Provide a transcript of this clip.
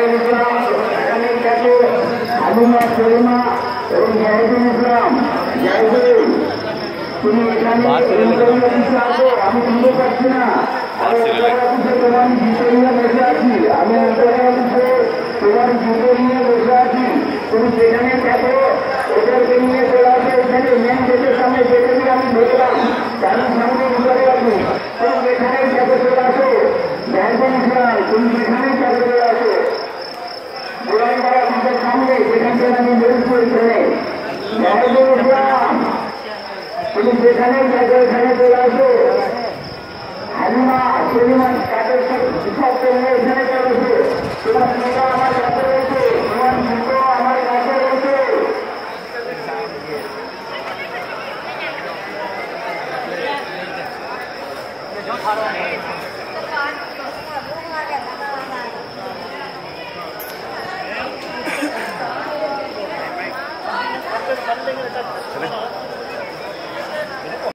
এখানে থাকে আবুল্লাহ সলিমা এবং জাহিদুল ইসলাম জাহিদুল তুমি এখানে আমি শুনতে পাচ্ছি না তোমার জুতো নিয়ে বসে আছি আমি তোমার জুতো নিয়ে বসে আছি তুমি যেখানে থাকো ওদেরকে নিয়ে চলে আসো এখানে মেন গেটের সামনে যেখানে আমি ঢুকলাম তার সামনে ঢুকে গেলাম তুমি যেখানে থাকো চলে আসো জাহিদুল ইসলাম তুমি যেখানে তুমি যেখানে থাকে ওখানে চলে আসো হালিমা সেলিমা তাদের হিসাব করলে এখানে চলে আসো তোমার মুখো আমার কাছে রয়েছে তোমার মুখো আমার কাছে রয়েছে